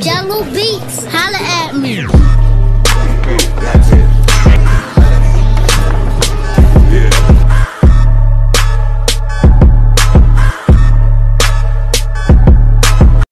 Jello Beats, holla.